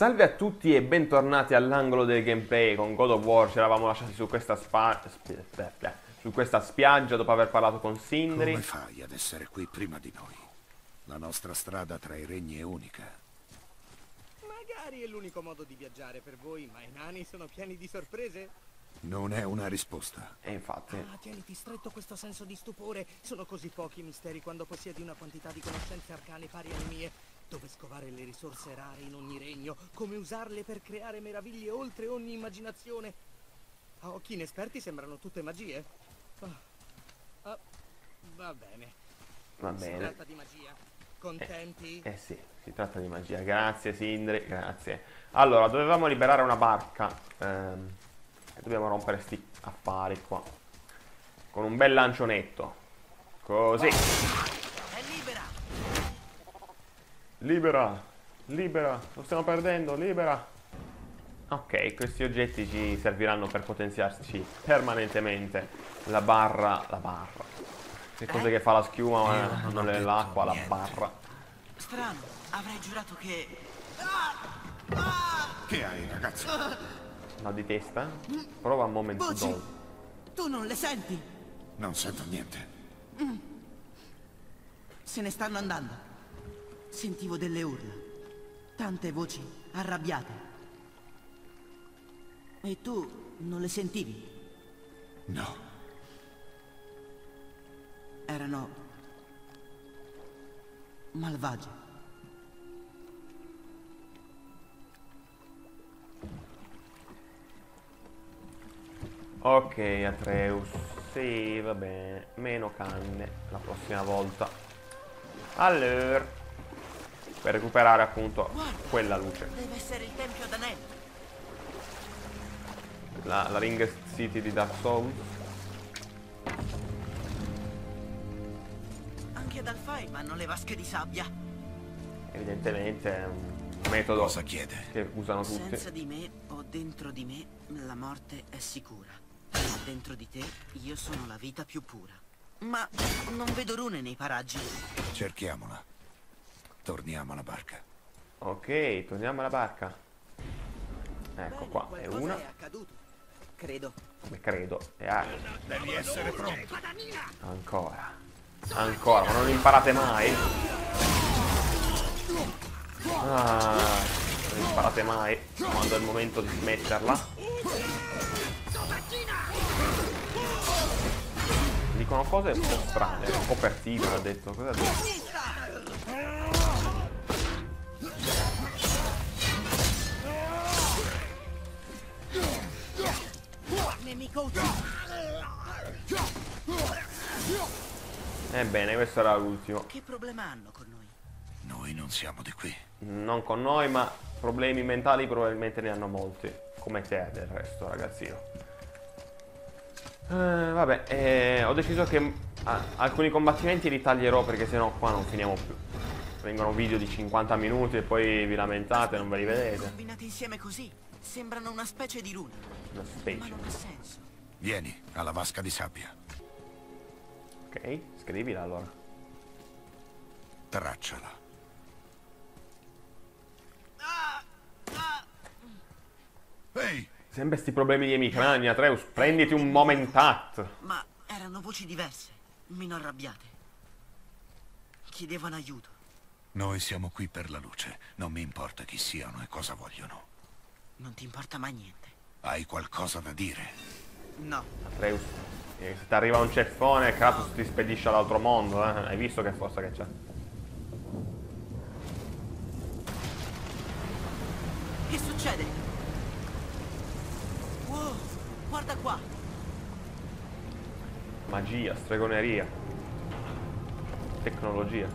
Salve a tutti e bentornati all'angolo del gameplay con God of War. Ci eravamo lasciati su questa, spa... su questa spiaggia dopo aver parlato con Sindri. Come fai ad essere qui prima di noi? La nostra strada tra i regni è unica. Magari è l'unico modo di viaggiare per voi, ma i nani sono pieni di sorprese. Non è una risposta. E infatti... Ah, tieniti stretto questo senso di stupore. Sono così pochi i misteri quando possiedi una quantità di conoscenze arcane pari alle mie. Dove scovare le risorse rare in ogni regno, come usarle per creare meraviglie oltre ogni immaginazione. A occhi inesperti sembrano tutte magie. Ah. Ah, va bene. Va Si bene. tratta di magia. Contenti? Eh sì, si tratta di magia. Grazie Sindri, grazie. Allora, dovevamo liberare una barca. Ehm, e dobbiamo rompere sti affari qua. Con un bel lancionetto. Così. Libera! Libera, libera, lo stiamo perdendo, libera. Ok, questi oggetti ci serviranno per potenziarci permanentemente la barra, la barra. Che cos'è che fa la schiuma, Io eh, non è l'acqua, la barra. Strano, avrei giurato che... Che hai, ragazzo? No di testa? Prova un momento Voci! Tu non le senti? Non sento niente. Se ne stanno andando. Sentivo delle urla. Tante voci arrabbiate. E tu non le sentivi? No. Erano... malvagie. Ok, Atreus. Sì, va bene. Meno canne la prossima volta. Allora, per recuperare appunto quella luce. Deve essere il tempio d'anello. La, la Ring City di Dark Souls. Anche dal Five hanno le vasche di sabbia. Evidentemente è un metodo Cosa chiede? che usano tutti. Senza di me o dentro di me la morte è sicura. Ma dentro di te io sono la vita più pura. Ma non vedo rune nei paraggi. Cerchiamola. Torniamo alla barca. Ok, torniamo alla barca. Ecco qua, è una. Credo. come credo. E ah, Devi essere pronto. ancora. Ancora, ma non imparate mai? Ah, non imparate mai quando è il momento di smetterla. Dicono cose un po' strane, un po' persino ha detto, cosa ha detto? Ebbene, questo era l'ultimo. Che problema hanno con noi? Noi non siamo di qui. Non con noi, ma problemi mentali probabilmente ne hanno molti. Come te del resto, ragazzino. Eh, vabbè, eh, ho deciso che ah, alcuni combattimenti li taglierò perché sennò qua non finiamo più. Vengono video di 50 minuti e poi vi lamentate, non ve li vedete. Combinati insieme così, sembrano una specie di runa. Una Ma specie. non ha senso. Vieni, alla vasca di sabbia. Ok, scrivila allora. Tracciala. Ehi, Sempre sti problemi di emicrania, Atreus, prenditi un momentat. Ma erano voci diverse, meno arrabbiate. Chiedevano aiuto. noi siamo qui per la luce. Non mi importa chi siano e cosa vogliono. Non ti importa mai niente. Hai qualcosa da dire? No, Atreus, eh, se ti arriva un ceffone, Kratos ti spedisce all'altro mondo, eh? Hai visto che forza che c'è? che succede? Wow, guarda qua. Magia, stregoneria, tecnologia.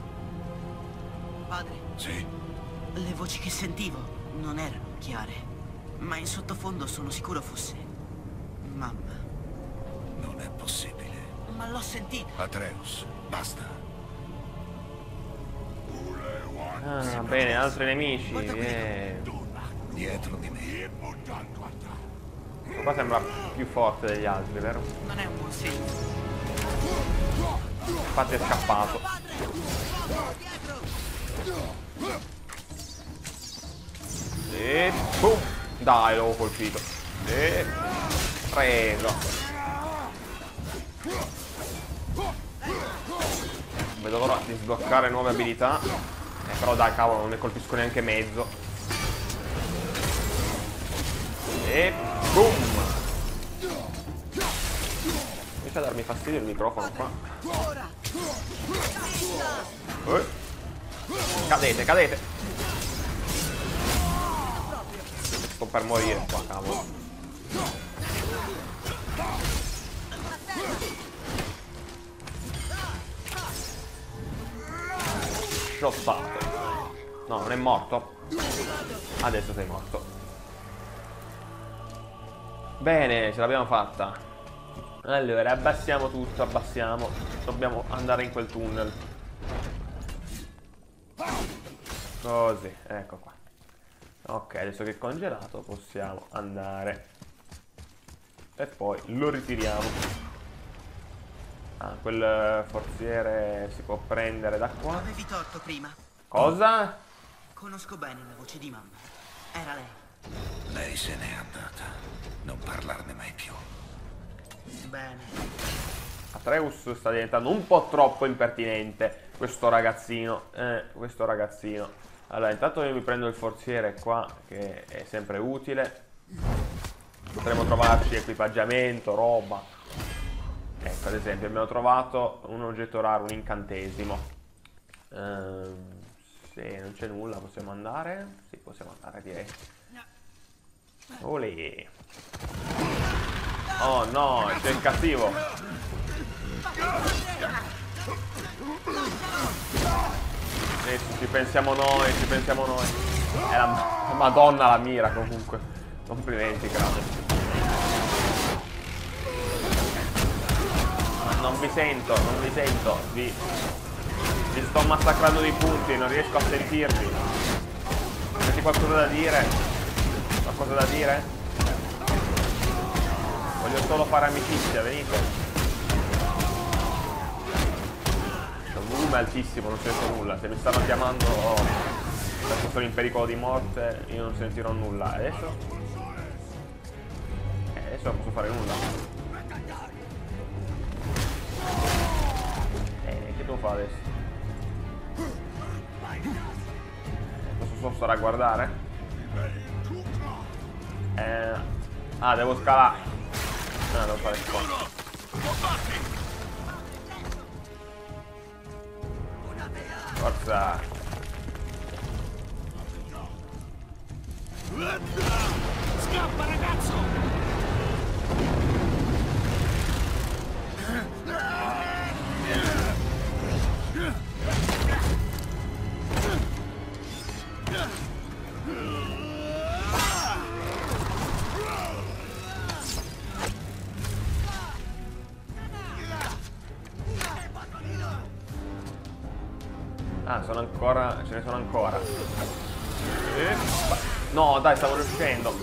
Padre, Sì. le voci che sentivo non erano chiare. Ma in sottofondo sono sicuro fosse... Mamma. Non è possibile. Ma l'ho sentita. Atreus, basta. Ah, bene, altri nemici. Eh. Dietro di me. Qua sembra più forte degli altri, vero? Non è un buon segno. Infatti è scappato. Sì. Dai, l'ho colpito. E... Preso. Vedo l'ora di sbloccare nuove abilità. Eh, però dai, cavolo, non ne colpisco neanche mezzo. E... Boom! Inizia a darmi fastidio il microfono qua. Eh. Cadete, cadete. Sto per morire qua, cavolo. Shottato. No, non è morto. Adesso sei morto. Bene, ce l'abbiamo fatta. Allora, abbassiamo tutto, abbassiamo. Dobbiamo andare in quel tunnel. Così, ecco qua. Ok, adesso che è congelato possiamo andare. E poi lo ritiriamo. Ah, quel forziere si può prendere da qua. Avevi torto prima. Cosa? Conosco bene la voce di mamma. Era lei. Lei se n'è andata. Non parlarne mai più. Bene. Atreus sta diventando un po' troppo impertinente questo ragazzino. Eh, questo ragazzino. Allora, intanto io mi prendo il forziere qua, che è sempre utile. Potremmo trovarci equipaggiamento, roba. Ecco, ad esempio, abbiamo trovato un oggetto raro, un incantesimo. Ehm, se non c'è nulla, possiamo andare? Sì, possiamo andare, direi. Olè. Oh no, c'è il cattivo. Adesso ci pensiamo noi, ci pensiamo noi. È la Madonna la mira comunque. Complimenti. Ma non vi sento, non vi sento. Vi, vi sto massacrando di punti, non riesco a sentirvi. Avete qualcosa da dire? Qualcosa da dire? Voglio solo fare amicizia, venite. Il volume altissimo, non sento nulla. Se mi stanno chiamando perché sono in pericolo di morte, io non sentirò nulla. Adesso? Eh, adesso non posso fare nulla. Eh, che devo fare adesso? Posso solo stare a guardare? Eh, ah, devo scalare. Ah, devo fare qua. Forza. Scappa, ragazzo! Dai, stavo riuscendo.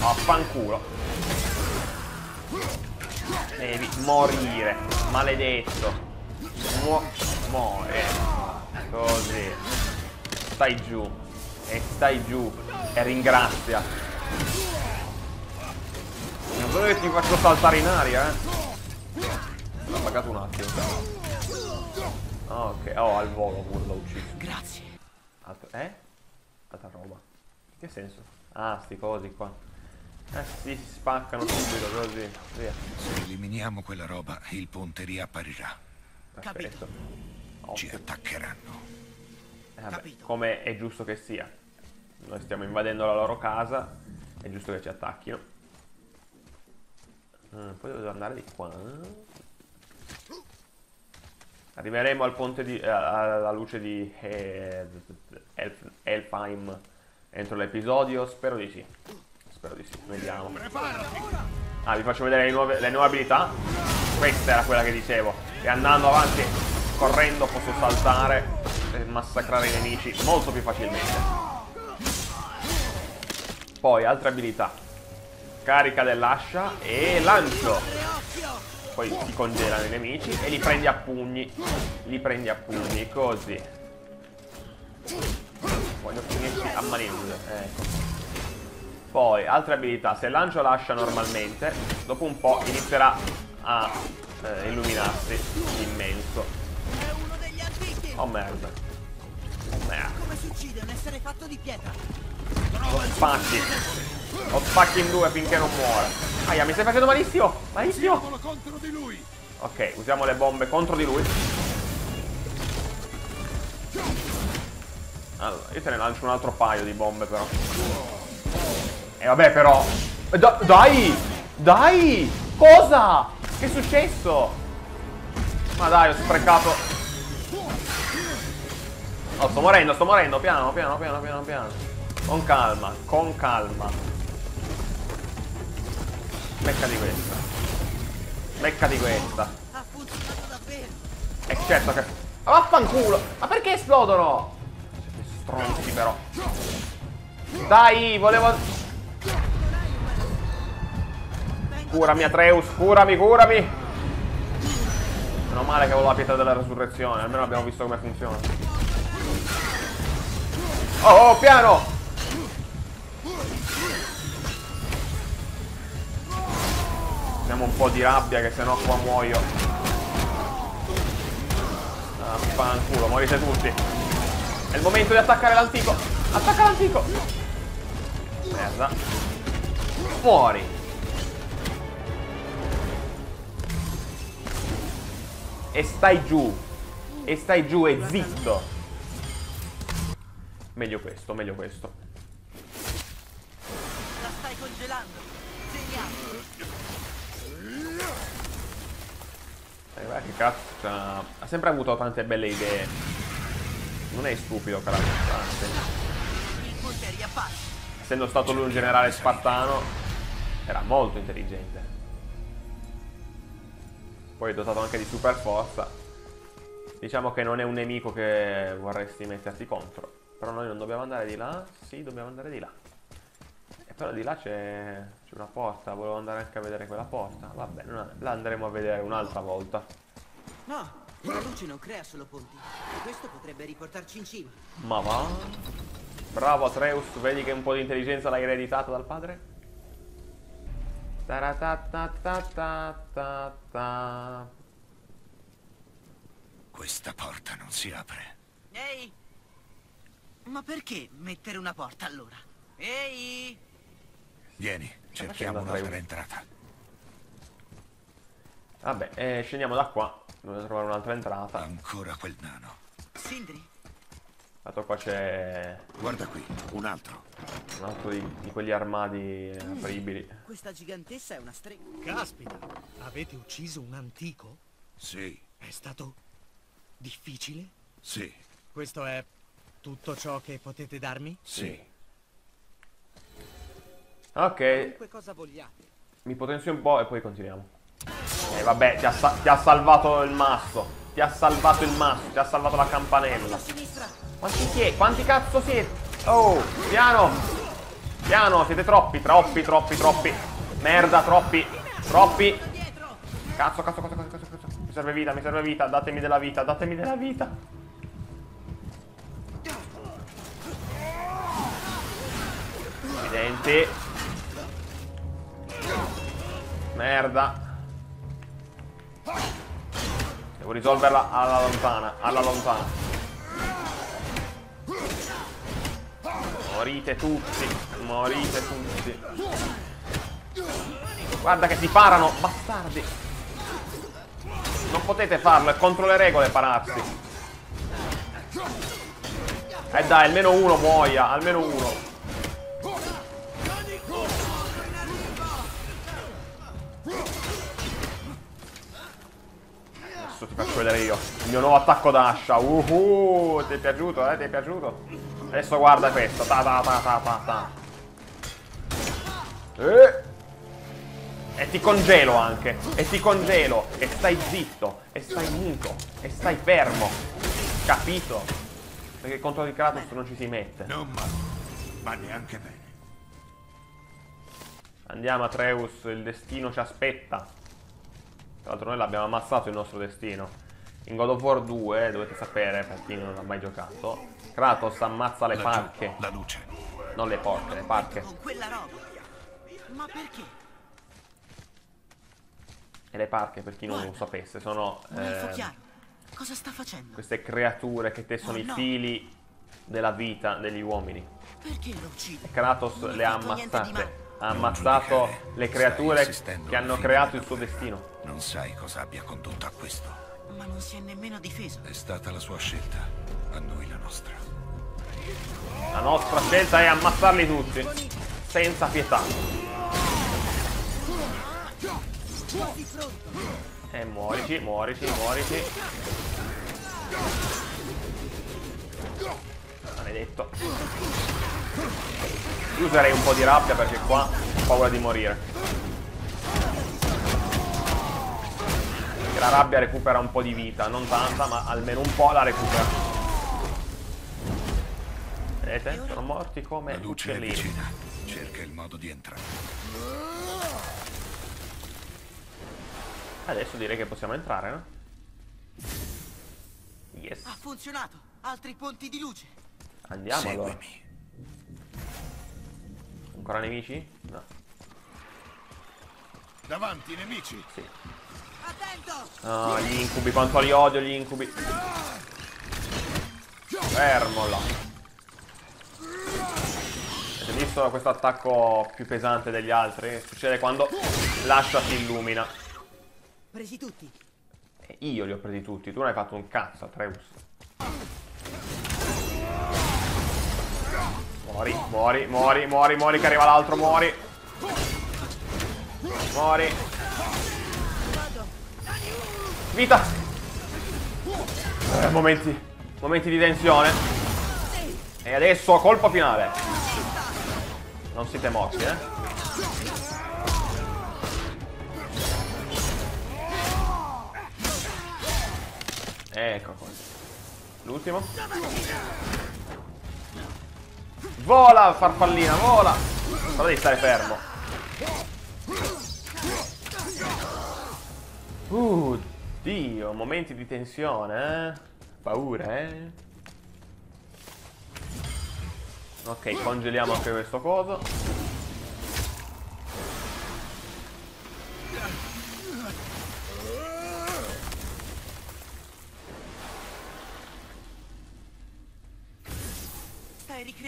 Affanculo. Devi morire. Maledetto. Mu muore. Così. Stai giù. E stai giù. E ringrazia. Non so che ti faccio saltare in aria, eh. L'ho pagato un attimo. Ah, ok. Oh, al volo pure l'ho ucciso. Grazie. Altro, eh? Altra roba. Che senso? Ah, sti cosi qua. Eh sì, si spaccano subito così. Via. Se eliminiamo quella roba, il ponte riapparirà. Perfetto. Ci Ottimo. attaccheranno. Eh, vabbè, Capito. come è giusto che sia. Noi stiamo invadendo la loro casa, è giusto che ci attacchino. Ah, poi devo andare di qua. Arriveremo al ponte di... eh, alla luce di eh, Elf- Elfheim entro l'episodio? Spero di sì. Spero di sì, vediamo. Ah, vi faccio vedere le nuove, le nuove abilità. Questa era quella che dicevo. E andando avanti, correndo, posso saltare e massacrare i nemici molto più facilmente. Poi, altre abilità. Carica dell'ascia e lancio. Poi si congelano i nemici e li prendi a pugni. Li prendi a pugni, così. Voglio finirci a maniglia, ecco. Poi, altre abilità. Se il lancio lascia normalmente, dopo un po' inizierà a eh, illuminarsi immenso. È uno degli antichi! Oh merda. Merda. Come succede un essere fatto di pietra? Lo spacchi. Lo spacchi in due finché non muore. Aia, mi stai facendo malissimo. Malissimo. Siamolo contro di lui! Ok, usiamo le bombe contro di lui. Allora, io te ne lancio un altro paio di bombe però. E vabbè però. Eh, da- dai! Dai! Cosa? Che è successo? Ma dai, ho sprecato. Oh, sto morendo, sto morendo. Piano, piano, piano, piano, piano. Con calma, con calma. Becca di questa. Becca di questa. Ha funzionato davvero! E certo che... Ma vaffanculo! Ma perché esplodono? Stronzi però. Dai, volevo... Curami Atreus, curami, curami! Meno male che avevo la pietra della resurrezione, almeno abbiamo visto come funziona. Oh, oh, piano! Teniamo un po' di rabbia che sennò qua muoio. Ah, fanculo, morite tutti. È il momento di attaccare l'antico. Attacca l'antico. Merda. Muori. E stai giù. E stai giù e zitto. Meglio questo, meglio questo. La stai congelando! Segniamo! Eh, guarda che cazzo. cioè, ha sempre avuto tante belle idee. Non è stupido, riapparso! essendo stato lui un generale spartano, era molto intelligente. Poi è dotato anche di super forza. Diciamo che non è un nemico che vorresti metterti contro. Però noi non dobbiamo andare di là. Sì, dobbiamo andare di là. E però di là c'è c'è una porta. Volevo andare anche a vedere quella porta. Va bene, la andremo a vedere un'altra volta. No! La luce non crea solo ponti. Questo potrebbe riportarci in cima. Ma va. Bravo Atreus, vedi che un po' di intelligenza l'hai ereditata dal padre? Questa porta non si apre. Ehi! Ma perché mettere una porta allora? Ehi! Vieni, cerchiamo un'altra entrata. Vabbè, eh, scendiamo da qua. Dobbiamo trovare un'altra entrata. Ancora quel nano. Sindri? Dato qua c'è Guarda qui, un altro. un altro di, di quegli armadi apribili. Questa gigantessa è una strega. Caspita, avete ucciso un antico? Sì, È stato difficile? sì, Questo è tutto ciò che potete darmi? sì. Ok, Qualunque cosa vogliate. mi potenzio un po' e poi continuiamo. E vabbè, ti ha, ti ha salvato il masso. Ti ha salvato il masso, ti ha salvato la campanella. Quanti siete? Quanti cazzo siete? Oh, piano! Piano, siete troppi, troppi, troppi, troppi. Merda, troppi, troppi. Cazzo, cazzo, cazzo, cazzo, cazzo, cazzo. Mi serve vita, mi serve vita, datemi della vita, datemi della vita. Accidenti. Merda. Devo risolverla alla lontana, alla lontana. Morite tutti, morite tutti. Guarda che si parano, bastardi. Non potete farlo, è contro le regole pararsi. Eh dai, almeno uno muoia, almeno uno. Adesso ti faccio vedere io. Il mio nuovo attacco d'ascia. Uhu, ti è piaciuto, eh? Ti è piaciuto? Adesso guarda questo. Ta ta ta ta ta ta. Eh. E ti congelo anche. E ti congelo. E stai zitto. E stai muto. E stai fermo. Capito? Perché contro di Kratos non ci si mette. Non male, ma neanche bene. Andiamo Atreus, il destino ci aspetta. Tra l'altro noi l'abbiamo ammazzato il nostro destino. In God of War 2, dovete sapere, per chi non ha mai giocato, Kratos ammazza le parche. la luce. Non le porche, le parche. Con quella roba. Ma perché? E le parche, per chi non lo sapesse, sono eh. Cosa sta facendo? queste creature che tessono Oh, i no. fili della vita degli uomini. Perché lo uccide? Kratos Non le ha ammazzate. Ha ammazzato le creature che hanno creato il suo destino. Non sai cosa abbia condotto a questo. Ma non si è nemmeno difeso. È stata la sua scelta, a noi la nostra. La nostra scelta è ammazzarli tutti. Senza pietà. E muorici, muorici, muorici. Maledetto. Io userei un po' di rabbia perché qua ho paura di morire. Perché la rabbia recupera un po' di vita, non tanta, ma almeno un po' la recupera. Vedete? Sono morti come La luce è vicina. Cerca il modo di entrare. Adesso direi che possiamo entrare, no? Yes. Ha funzionato. Altri ponti di luce. Andiamo allora. Ancora nemici? No. Davanti, nemici. Sì. Attento! No, gli incubi, quanto li odio gli incubi. Fermo là. Avete visto questo attacco più pesante degli altri? Succede quando l'ascia si illumina. Presi tutti. E io li ho presi tutti, tu non hai fatto un cazzo, Atreus. Muori, muori, muori, muori, muori, che arriva l'altro, muori. Muori. Vita. Eh, momenti, momenti di tensione. E adesso colpo finale. Non siete morti, eh? Ecco qua. L'ultimo. Vola, farfallina, vola! Però devi stare fermo. Uh, Dio, momenti di tensione, eh? Paura, eh? Ok, congeliamo anche questo coso.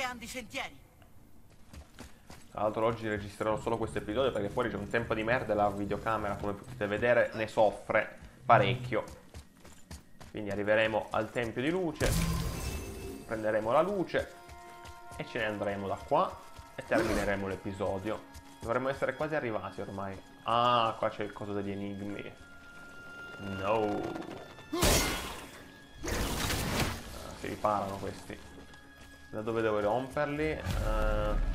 Stai ricreando i sentieri. Tra l'altro oggi registrerò solo questo episodio perché fuori c'è un tempo di merda e la videocamera, come potete vedere, ne soffre parecchio. Quindi arriveremo al tempio di luce, prenderemo la luce e ce ne andremo da qua e termineremo l'episodio. Dovremmo essere quasi arrivati ormai. Ah, qua c'è il coso degli enigmi. No. Ah, si riparano questi. Da dove devo romperli? Eh,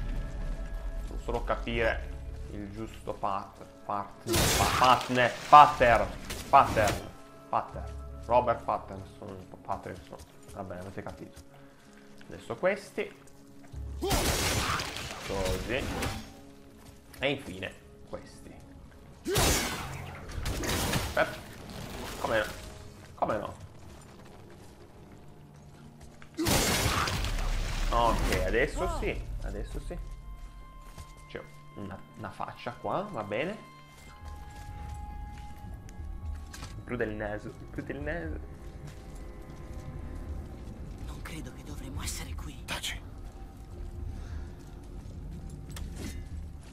solo capire il giusto pat, part, pa- partner, pattern, pattern, pattern, Robert Patterson, Patterson, vabbè avete capito. Adesso questi, così, e infine questi. Per- come no? Come no? Ok, adesso sì, adesso sì. C'è una, una faccia qua, va bene. Più del naso, più del naso. Non credo che dovremmo essere qui. Taci.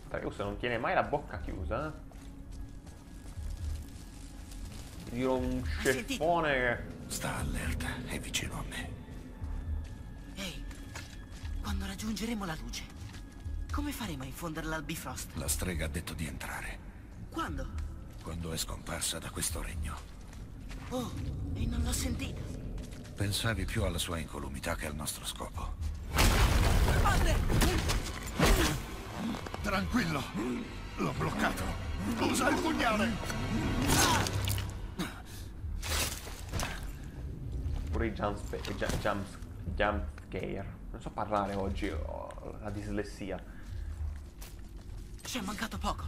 Treus non tiene mai la bocca chiusa. Io un sceffone che... Sta allerta, è vicino a me. Raggiungeremo la luce, come faremo a infonderla al Bifrost? La strega ha detto di entrare. Quando? Quando è scomparsa da questo regno. Oh, e non l'ho sentita. Pensavi più alla sua incolumità che al nostro scopo. Padre! Tranquillo. L'ho bloccato. Usa il pugnale. Pure i jump, spa- i ju- jump, jump scare. Non so parlare oggi, ho la dislessia. Ci è mancato poco.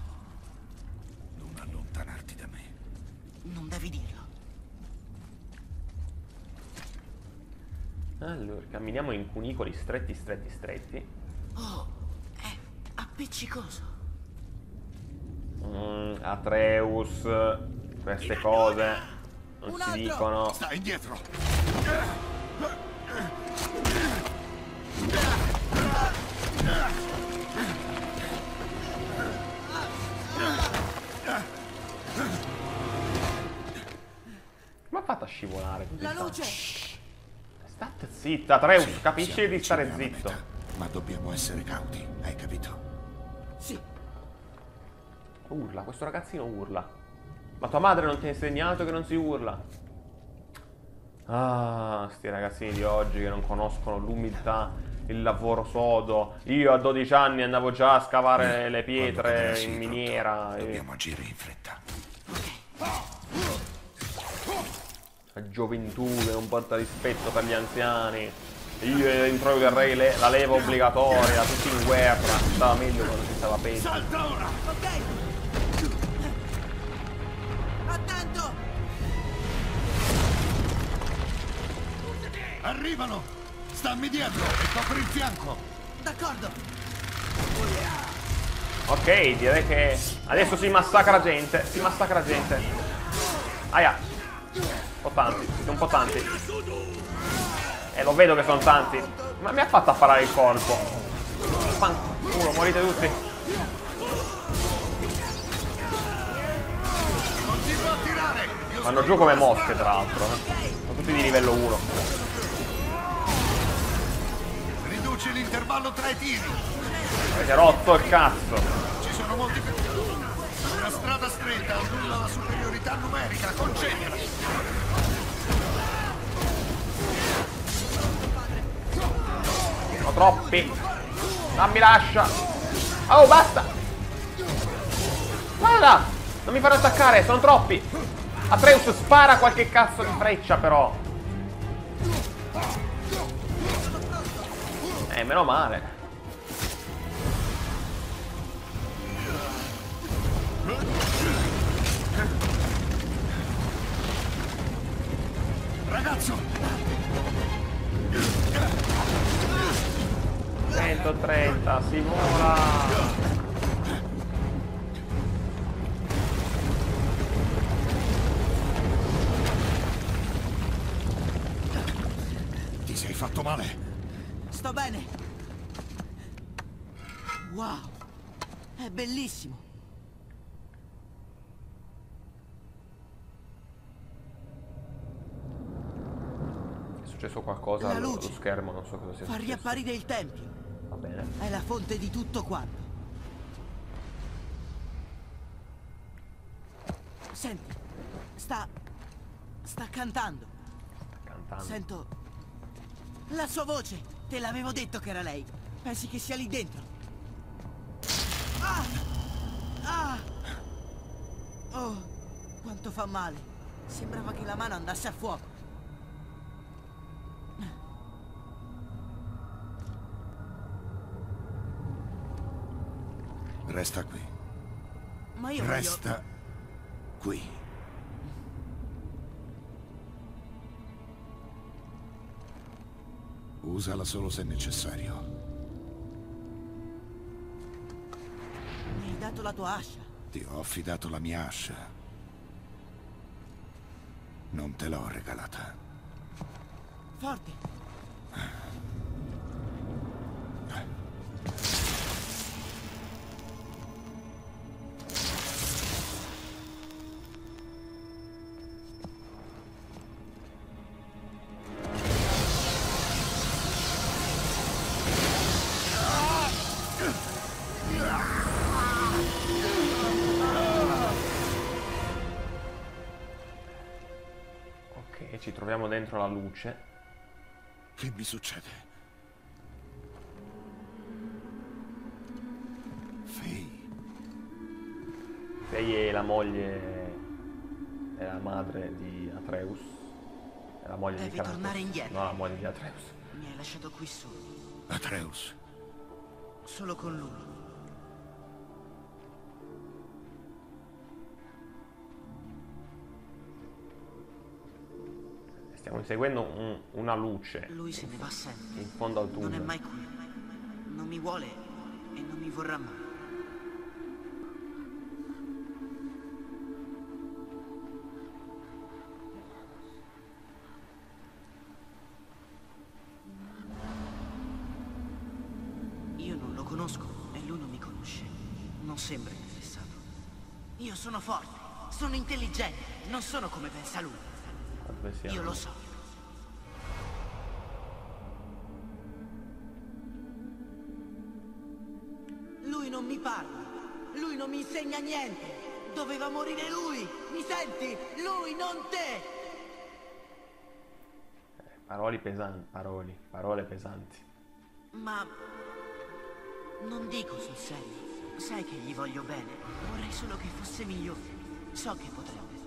Non allontanarti da me. Non devi dirlo. Allora, camminiamo in cunicoli stretti, stretti, stretti. Oh, appiccicoso. Mm, Atreus, queste cose non Un si altro! dicono. Sta indietro! Fatto a scivolare così? La luce! State zitta, Atreus, Sì, capisci di stare zitto. meta, Ma dobbiamo essere cauti, hai capito? Sì, Urla, questo ragazzino urla. Ma tua madre non ti ha insegnato che non si urla? Ah, sti ragazzini di oggi che non conoscono l'umiltà, il lavoro sodo. Io a 12 anni andavo già a scavare le pietre in miniera. e- Dobbiamo agire in fretta. La gioventù che non porta rispetto per gli anziani. Io dentro del re le- la leva obbligatoria, tutti in guerra. Stava meglio quando si stava peggio. Salta ora! ok! Attento! Arrivano! Stammi dietro e copri il fianco! D'accordo! Ok, direi che adesso si massacra gente. Si massacra gente. Aia. Un po' tanti, siete un po' tanti. Eh, lo vedo che sono tanti. Ma mi ha fatto apparare il corpo. Fanculo, morite tutti. Vanno giù come mosche, tra l'altro. eh. Sono tutti di livello 1. Riduci l'intervallo tra i tiri! Avete rotto il cazzo. Ci sono molti strada stretta annulla la superiorità numerica, concentrati! Sono troppi. Non mi lascia. Oh, basta. Guarda. Non mi fanno attaccare, sono troppi. Atreus spara qualche cazzo di freccia, però. Eh, meno male. Ragazzo! 130, si vola. Ti sei fatto male? Sto bene! Wow! È bellissimo! Successo qualcosa allo, allo schermo, non so cosa sia Fa successo. riapparire il tempio! Va bene. È la fonte di tutto quanto. Senti, sta... sta cantando. Cantando. Sento... La sua voce! Te l'avevo detto che era lei. Pensi che sia lì dentro? Ah! Ah! Oh, quanto fa male. Sembrava che la mano andasse a fuoco. Resta qui. Ma io voglio... Resta qui. Usala solo se necessario. Mi hai dato la tua ascia. Ti ho affidato la mia ascia. Non te l'ho regalata. Forte. Ci troviamo dentro la luce. Che mi succede? Faye, Lei è la moglie. È la madre di Atreus. È la moglie Devi di Kratos. tornare indietro. No, la moglie di Atreus. Mi hai lasciato qui solo. Atreus, Solo con lui. Stiamo inseguendo un, una luce. Lui se ne va sempre. In fondo al tunnel. Non è mai qui. Non mi vuole e non mi vorrà mai. Io non lo conosco e lui non mi conosce. Non sembra interessato. Io sono forte, sono intelligente, non sono come pensa lui. Io lo so. Mi insegna niente. Doveva morire lui, mi senti? Lui, non te! Parole pesanti, parole, parole pesanti. Ma non dico sul serio. Sai che gli voglio bene. Vorrei solo che fosse migliore. So che potrebbe.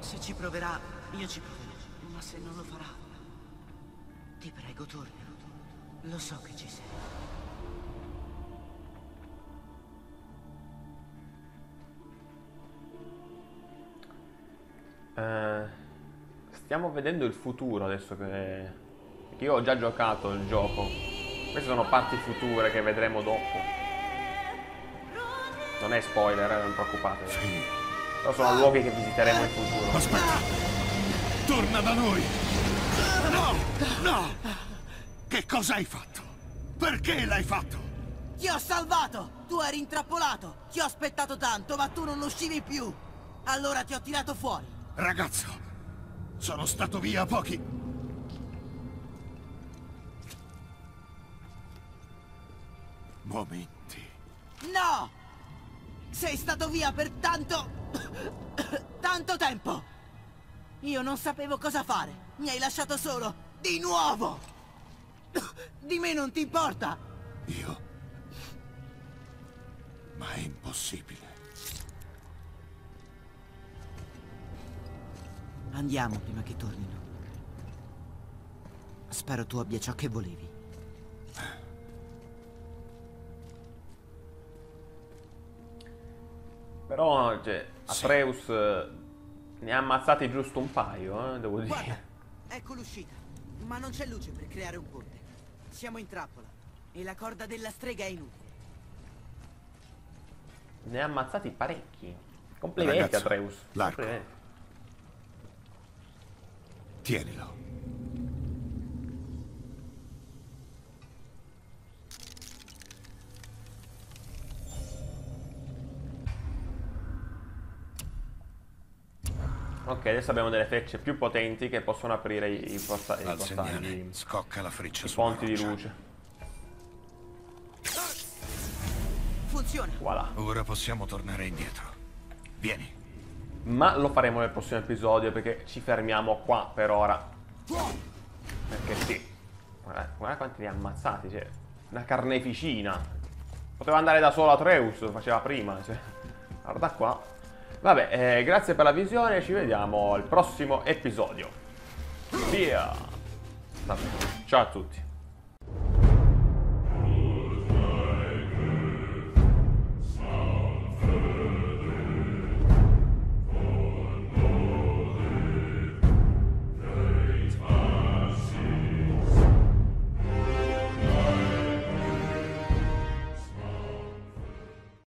Se ci proverà, io ci proverò. Ma se non lo farà, ti prego, torna. Lo so che ci sei. Eh, stiamo vedendo il futuro adesso che... Perché io ho già giocato il gioco. Queste sono parti future che vedremo dopo. Non è spoiler, eh, non preoccupate. Però sono luoghi che visiteremo in futuro. Aspetta! Torna da noi! No! No! Che cosa hai fatto? Perché l'hai fatto? Ti ho salvato! Tu eri intrappolato! Ti ho aspettato tanto, ma tu non uscivi più! Allora ti ho tirato fuori! Ragazzo, sono stato via pochi... Momenti. No! Sei stato via per tanto... tanto tempo! Io non sapevo cosa fare. Mi hai lasciato solo. Di nuovo! Di me non ti importa! Io... Ma è impossibile. Andiamo prima che tornino. Spero tu abbia ciò che volevi. Però, cioè, Atreus eh, ne ha ammazzati giusto un paio, eh, devo Guarda, dire. ecco l'uscita. Ma non c'è luce per creare un ponte. Siamo in trappola. E la corda della strega è inutile. Ne ha ammazzati parecchi. Complimenti, Ragazzo, Atreus. l'arco. Complimenti. Tienilo. Ok, adesso abbiamo delle frecce più potenti che possono aprire i, i, porta- i Al portali, segnale, scocca la freccia i ponti di luce. Funziona. Voilà. Ora possiamo tornare indietro. Vieni. Ma lo faremo nel prossimo episodio perché ci fermiamo qua per ora. Perché sì. Guarda, guarda quanti ne ha ammazzati, cioè. Una carneficina. Poteva andare da solo Atreus, lo faceva prima, cioè. Guarda qua. Vabbè, eh, grazie per la visione, ci vediamo al prossimo episodio. Via! Ciao a tutti.